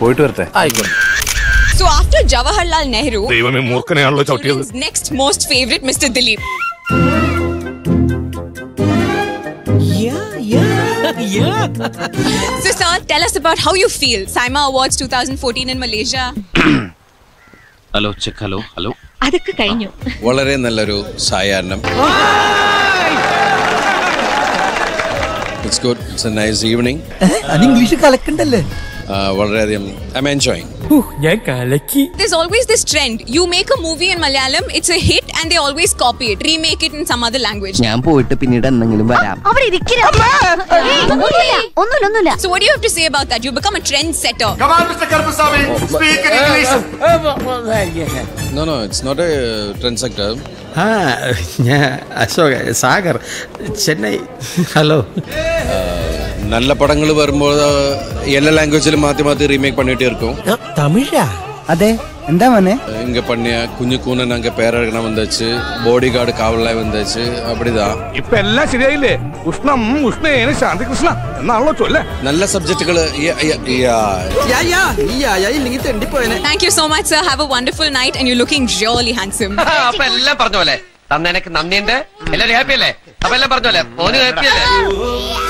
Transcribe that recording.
പോയിട്ട് വരട്ടെ ആയിക്കോട്ടെ So after Jawaharlal Nehru, ദൈവമേ മൂർഖനെയാണല്ലോ ചവിട്ടിയത് children's next most favorite, Mr. Dilip. So sir, tell us about how you feel. Saima Awards 2014 in Malaysia. Hello check hello hello അതൊക്കെ കഴിഞ്ഞു വളരെ നല്ലൊരു സായാഹ്നം it's good it's a nice evening അത് English കലക്കണ്ടല്ലേ വളരെയധികം ഐ എം എൻജോയിങ് ഞാൻ കലക്കി There's always this trend. You make a movie in Malayalam, it's a hit, and they always copy it, remake it in some other language. ഞാൻ പോയിട്ട് പിന്നീട് എന്തെങ്കിലും വരാം അവിടെ ഇരിക്കില്ല ഒന്നുമില്ല ഒന്നുമില്ല So what do you have to say about that? You become a trendsetter. No no it's not a trend sector ആ ഞാൻ അശോക സാഗർ ചെന്നൈ ഹലോ நல்ல படங்கள் வரும்போது எல்லா லாங்குவேஜிலும் மாற்றி மாற்றி ரீமேக் பண்ணிகிட்டே இருக்கோம் തമിഴാ അതെ എന്താ മോനെ இங்கே பண்ணிய குஞ்சு கூனன் அங்கே பேரழகனா வந்தாச்சு பாடி கார்டு காவலாய் வந்தாச்சு அப்படிதான் ഇപ്പൊ എല്ലാം ശരിയായില്ലേ ഉഷ്ണം ഉഷ്ണേന ശാന്തികൃഷ്ണ എന്നാണല്ലോ ചൊല്ലേ நல்ல சப்ஜெக்டுகள் ഇല്ലെങ്കിൽ തെണ്ടിപ്പോയനെ Thank you so much, sir. Have a wonderful night, and you're looking really handsome. അപ്പൊ എല്ലാം പറഞ്ഞ പോലെ തന്നെ എനിക്ക് നന്ദിയുണ്ട് എല്ലാരും ഹാപ്പി അല്ലേ അപ്പൊ എല്ലാം പറഞ്ഞ പോലെ മോന് ഹാപ്പി അല്ലേ